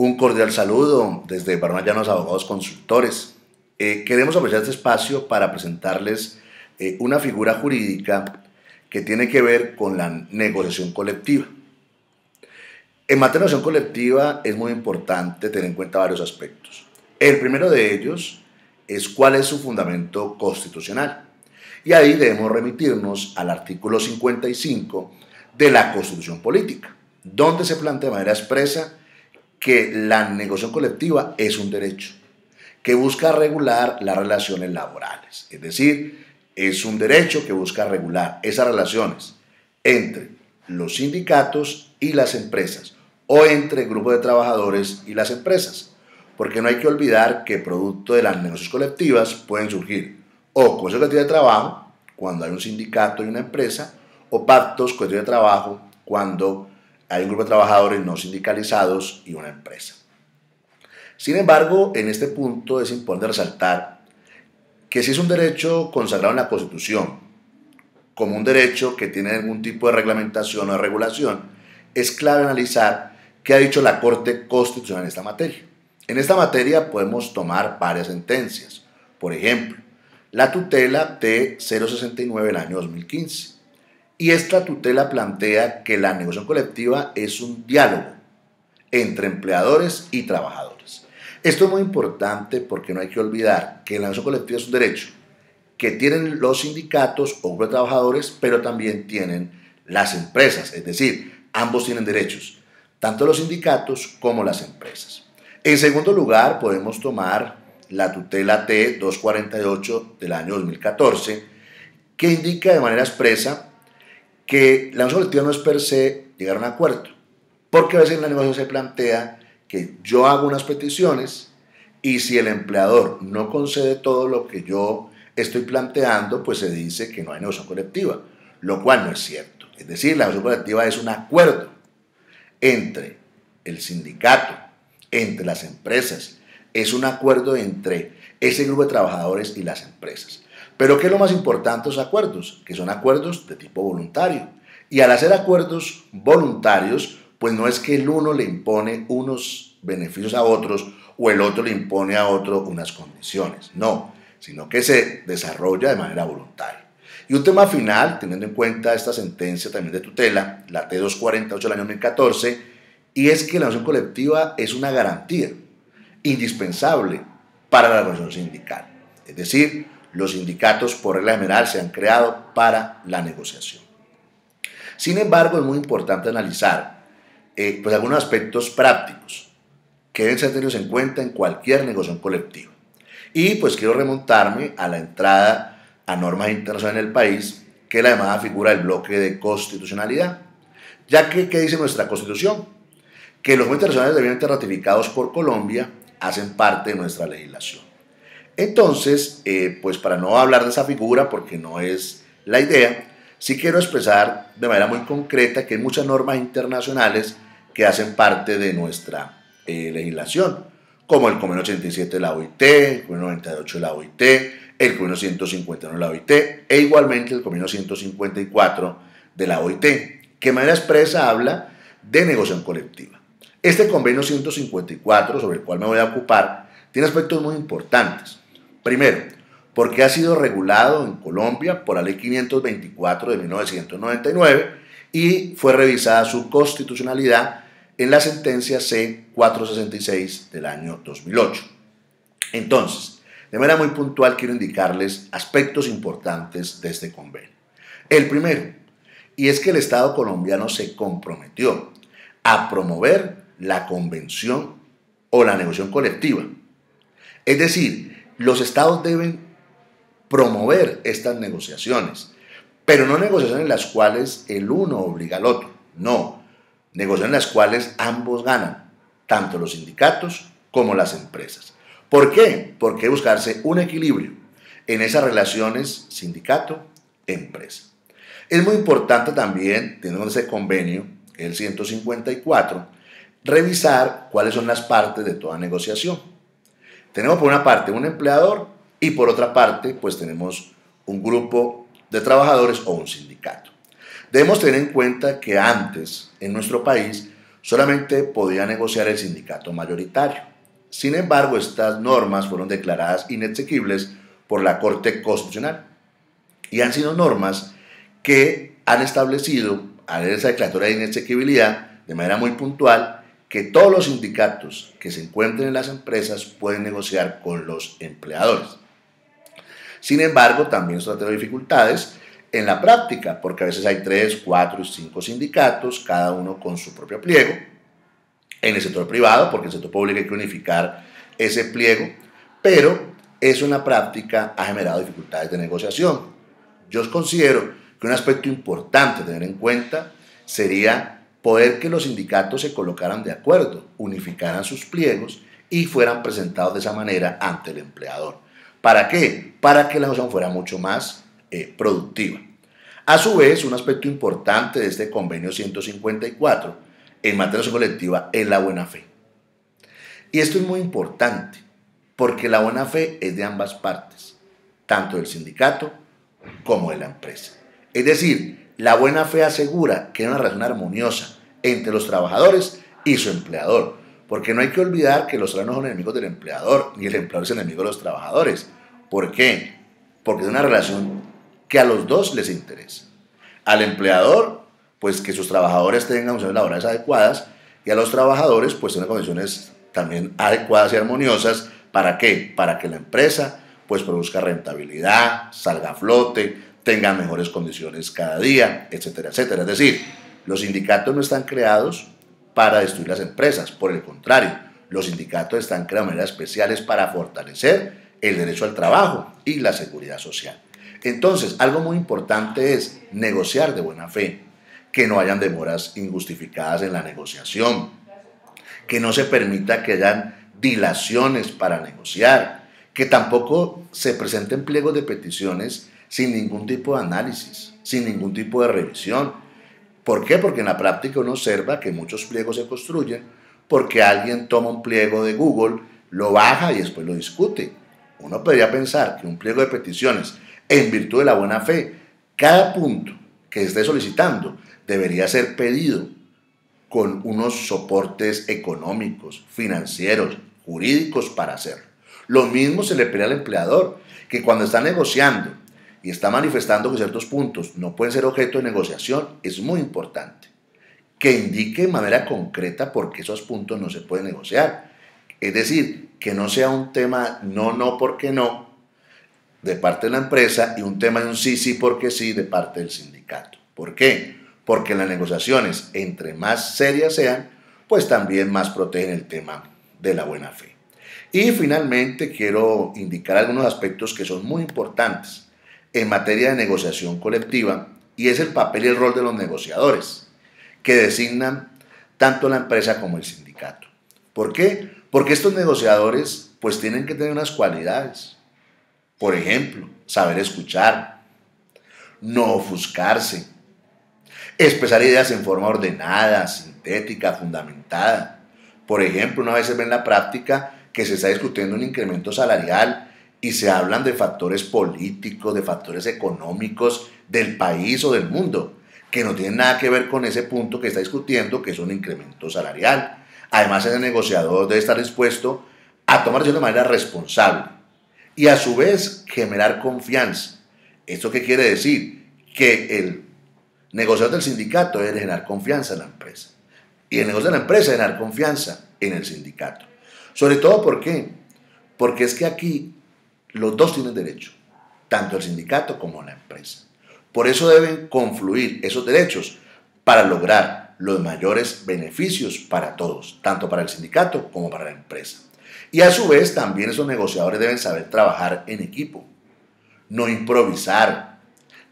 Un cordial saludo desde Barona Llanos Abogados Consultores. Eh, queremos aprovechar este espacio para presentarles eh, una figura jurídica que tiene que ver con la negociación colectiva. En materia de negociación colectiva es muy importante tener en cuenta varios aspectos. El primero de ellos es cuál es su fundamento constitucional. Y ahí debemos remitirnos al artículo 55 de la Constitución Política, donde se plantea de manera expresa que la negociación colectiva es un derecho que busca regular las relaciones laborales. Es decir, es un derecho que busca regular esas relaciones entre los sindicatos y las empresas o entre grupos de trabajadores y las empresas. Porque no hay que olvidar que producto de las negociaciones colectivas pueden surgir o consejos de trabajo cuando hay un sindicato y una empresa o pactos colectivos de trabajo cuando hay un grupo de trabajadores no sindicalizados y una empresa. Sin embargo, en este punto es importante resaltar que si es un derecho consagrado en la Constitución, como un derecho que tiene algún tipo de reglamentación o regulación, es clave analizar qué ha dicho la Corte Constitucional en esta materia. En esta materia podemos tomar varias sentencias. Por ejemplo, la tutela T069 del año 2015 y esta tutela plantea que la negociación colectiva es un diálogo entre empleadores y trabajadores. Esto es muy importante porque no hay que olvidar que la negociación colectiva es un derecho que tienen los sindicatos o grupos de trabajadores, pero también tienen las empresas, es decir, ambos tienen derechos, tanto los sindicatos como las empresas. En segundo lugar, podemos tomar la tutela T248 del año 2014, que indica de manera expresa que la negociación colectiva no es per se llegar a un acuerdo, porque a veces en la negociación se plantea que yo hago unas peticiones y si el empleador no concede todo lo que yo estoy planteando, pues se dice que no hay negociación colectiva, lo cual no es cierto. Es decir, la negociación colectiva es un acuerdo entre el sindicato, entre las empresas, es un acuerdo entre ese grupo de trabajadores y las empresas. Pero ¿qué es lo más importante los acuerdos? Que son acuerdos de tipo voluntario. Y al hacer acuerdos voluntarios, pues no es que el uno le impone unos beneficios a otros o el otro le impone a otro unas condiciones. No, sino que se desarrolla de manera voluntaria. Y un tema final, teniendo en cuenta esta sentencia también de tutela, la T248 del año 2014, y es que la nación colectiva es una garantía indispensable para la relación sindical. Es decir, los sindicatos por regla general se han creado para la negociación. Sin embargo, es muy importante analizar eh, pues algunos aspectos prácticos que deben ser tenidos en cuenta en cualquier negociación colectiva. Y pues quiero remontarme a la entrada a normas internacionales en el país, que es la llamada figura del bloque de constitucionalidad. Ya que, ¿qué dice nuestra constitución? Que los documentos internacionales debidamente ratificados por Colombia hacen parte de nuestra legislación. Entonces, eh, pues para no hablar de esa figura, porque no es la idea, sí quiero expresar de manera muy concreta que hay muchas normas internacionales que hacen parte de nuestra eh, legislación, como el Convenio 87 de la OIT, el Convenio 98 de la OIT, el Convenio 151 de la OIT e igualmente el Convenio 154 de la OIT, que de manera expresa habla de negociación colectiva. Este Convenio 154, sobre el cual me voy a ocupar, tiene aspectos muy importantes. Primero, porque ha sido regulado en Colombia por la Ley 524 de 1999 y fue revisada su constitucionalidad en la sentencia C466 del año 2008. Entonces, de manera muy puntual quiero indicarles aspectos importantes de este convenio. El primero, y es que el Estado colombiano se comprometió a promover la convención o la negociación colectiva. Es decir, los estados deben promover estas negociaciones, pero no negociaciones en las cuales el uno obliga al otro, no, negociaciones en las cuales ambos ganan, tanto los sindicatos como las empresas. ¿Por qué? Porque buscarse un equilibrio en esas relaciones sindicato-empresa. Es muy importante también, teniendo ese convenio, el 154, revisar cuáles son las partes de toda negociación. Tenemos por una parte un empleador y por otra parte pues tenemos un grupo de trabajadores o un sindicato. Debemos tener en cuenta que antes en nuestro país solamente podía negociar el sindicato mayoritario. Sin embargo, estas normas fueron declaradas inexequibles por la Corte Constitucional y han sido normas que han establecido a esa declaratoria de inexequibilidad de manera muy puntual que todos los sindicatos que se encuentren en las empresas pueden negociar con los empleadores. Sin embargo, también esto ha dificultades en la práctica, porque a veces hay tres, cuatro y cinco sindicatos, cada uno con su propio pliego. En el sector privado, porque en el sector público hay que unificar ese pliego, pero eso en la práctica ha generado dificultades de negociación. Yo considero que un aspecto importante a tener en cuenta sería poder que los sindicatos se colocaran de acuerdo, unificaran sus pliegos y fueran presentados de esa manera ante el empleador. ¿Para qué? Para que la negociación fuera mucho más eh, productiva. A su vez, un aspecto importante de este convenio 154 en materia colectiva es la buena fe. Y esto es muy importante porque la buena fe es de ambas partes, tanto del sindicato como de la empresa. Es decir, la buena fe asegura que hay una relación armoniosa entre los trabajadores y su empleador, porque no hay que olvidar que los trabajadores son enemigos del empleador, ni el empleador es enemigo de los trabajadores. ¿Por qué? Porque es una relación que a los dos les interesa. Al empleador, pues que sus trabajadores tengan condiciones laborales adecuadas, y a los trabajadores, pues tengan condiciones también adecuadas y armoniosas. ¿Para qué? Para que la empresa pues produzca rentabilidad, salga a flote, tenga mejores condiciones cada día, etcétera, etcétera. Es decir, los sindicatos no están creados para destruir las empresas, por el contrario, los sindicatos están creados de manera especiales para fortalecer el derecho al trabajo y la seguridad social. Entonces, algo muy importante es negociar de buena fe, que no hayan demoras injustificadas en la negociación, que no se permita que hayan dilaciones para negociar, que tampoco se presenten pliegos de peticiones sin ningún tipo de análisis, sin ningún tipo de revisión ¿Por qué? Porque en la práctica uno observa que muchos pliegos se construyen porque alguien toma un pliego de Google, lo baja y después lo discute. Uno podría pensar que un pliego de peticiones, en virtud de la buena fe, cada punto que esté solicitando debería ser pedido con unos soportes económicos, financieros, jurídicos para hacerlo. Lo mismo se le pide al empleador, que cuando está negociando y está manifestando que ciertos puntos no pueden ser objeto de negociación, es muy importante que indique de manera concreta por qué esos puntos no se pueden negociar. Es decir, que no sea un tema no, no, porque no de parte de la empresa y un tema de un sí, sí, porque sí de parte del sindicato. ¿Por qué? Porque las negociaciones, entre más serias sean, pues también más protegen el tema de la buena fe. Y finalmente quiero indicar algunos aspectos que son muy importantes en materia de negociación colectiva y es el papel y el rol de los negociadores, que designan tanto la empresa como el sindicato. ¿Por qué? Porque estos negociadores pues tienen que tener unas cualidades. Por ejemplo, saber escuchar, no ofuscarse, expresar ideas en forma ordenada, sintética, fundamentada. Por ejemplo, una vez se ve en la práctica que se está discutiendo un incremento salarial y se hablan de factores políticos, de factores económicos del país o del mundo, que no tienen nada que ver con ese punto que está discutiendo, que es un incremento salarial. Además, ese negociador debe estar dispuesto a tomar de una manera responsable y a su vez generar confianza. ¿Esto qué quiere decir? Que el negociador del sindicato debe generar confianza en la empresa. Y el negocio de la empresa debe generar confianza en el sindicato. Sobre todo, ¿por qué? Porque es que aquí los dos tienen derecho, tanto el sindicato como la empresa. Por eso deben confluir esos derechos para lograr los mayores beneficios para todos, tanto para el sindicato como para la empresa. Y a su vez también esos negociadores deben saber trabajar en equipo, no improvisar.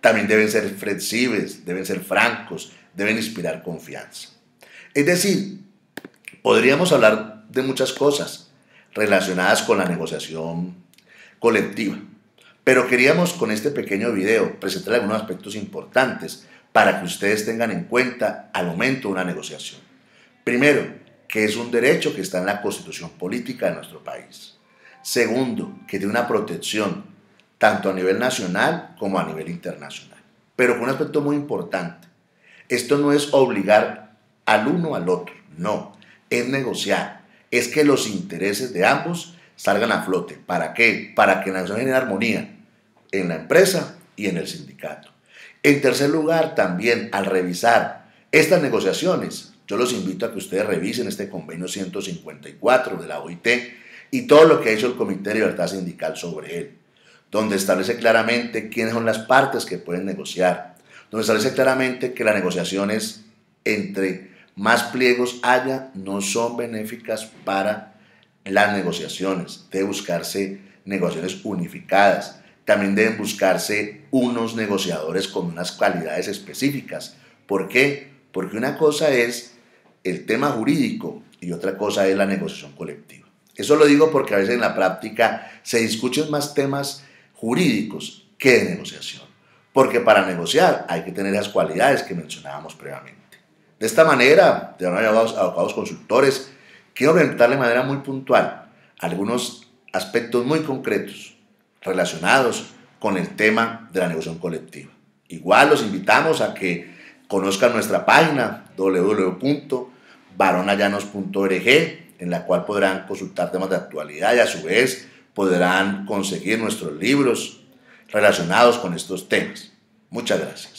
También deben ser flexibles, deben ser francos, deben inspirar confianza. Es decir, podríamos hablar de muchas cosas relacionadas con la negociación colectiva. Pero queríamos con este pequeño video presentar algunos aspectos importantes para que ustedes tengan en cuenta al momento de una negociación. Primero, que es un derecho que está en la constitución política de nuestro país. Segundo, que tiene una protección tanto a nivel nacional como a nivel internacional. Pero con un aspecto muy importante. Esto no es obligar al uno al otro, No, es negociar. Es que los intereses de ambos salgan a flote. ¿Para qué? Para que la negociación genere armonía en la empresa y en el sindicato. En tercer lugar, también al revisar estas negociaciones, yo los invito a que ustedes revisen este convenio 154 de la OIT y todo lo que ha hecho el Comité de Libertad Sindical sobre él, donde establece claramente quiénes son las partes que pueden negociar, donde establece claramente que las negociaciones entre más pliegos haya no son benéficas para las negociaciones, debe buscarse negociaciones unificadas, también deben buscarse unos negociadores con unas cualidades específicas. ¿Por qué? Porque una cosa es el tema jurídico y otra cosa es la negociación colectiva. Eso lo digo porque a veces en la práctica se discuten más temas jurídicos que de negociación. Porque para negociar hay que tener las cualidades que mencionábamos previamente. De esta manera, de abogados, abogados consultores, quiero presentarle de manera muy puntual algunos aspectos muy concretos relacionados con el tema de la negociación colectiva. Igual los invitamos a que conozcan nuestra página www.baronallanos.org en la cual podrán consultar temas de actualidad y a su vez podrán conseguir nuestros libros relacionados con estos temas. Muchas gracias.